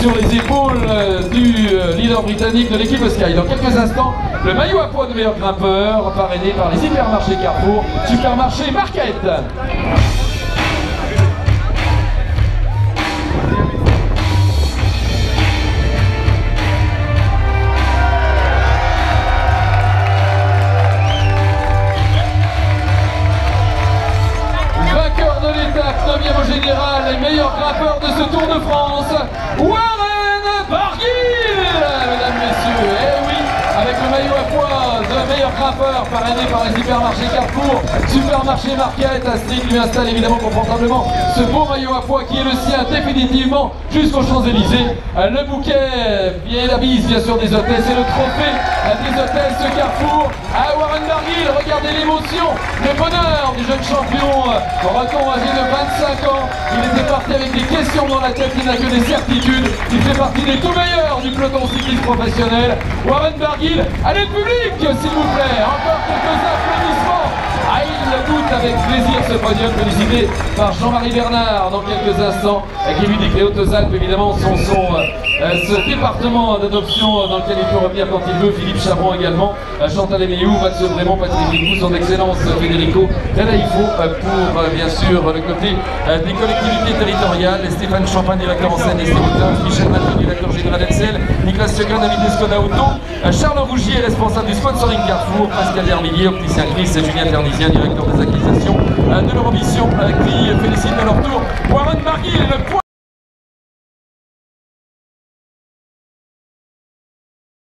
sur les épaules euh, du euh, leader britannique de l'équipe Sky. Dans quelques instants, le maillot à poids de meilleur grimpeur, parrainé par les hypermarchés Carrefour, supermarché Market. 9 au général, et meilleur grimpeur de ce Tour de France, Warren Barguil Mesdames, Messieurs, eh oui, avec le maillot à poids de meilleur grimpeur, parrainé par les hypermarchés Carrefour, supermarché Market, Astrid lui installe évidemment confortablement ce beau maillot à poids qui est le sien définitivement jusqu'aux Champs-Élysées. Le bouquet, bien la bise bien sûr des hôtels, c'est le trophée des hôtels ce Carrefour à Warren Barguil, regardez l'émotion, le bonheur du jeune champion, breton âgé de 25 ans, il était parti avec des questions dans la tête, il n'a que des certitudes, il fait partie des tout meilleurs du peloton cycliste professionnel. Warren Barguil, allez le public s'il vous plaît, encore quelques applaudissements. Ah, il le goûte avec plaisir ce podium félicité par Jean-Marie Bernard dans quelques instants, qui lui dit que les Hautes-Alpes évidemment sont son, euh, ce département d'adoption euh, dans lequel il peut revenir quand il veut. Philippe Chabron également, euh, Chantal Emeyou, Mathieu Vraiment, Patrick Ricou, son excellence euh, Federico euh, pour euh, bien sûr le côté euh, des collectivités territoriales, Stéphane Champagne, directeur en scène et Michel Mathieu, directeur général d'Excel, Nicolas Seguin, David Descoda Auto, euh, Charles Rougier, responsable du sponsoring Carrefour, Pascal Dermillier, opticien Chris, et Julien Ternizien, directeur des acquisitions euh, de l'Eurovision, euh, qui félicite à leur tour Warren Barguil, le point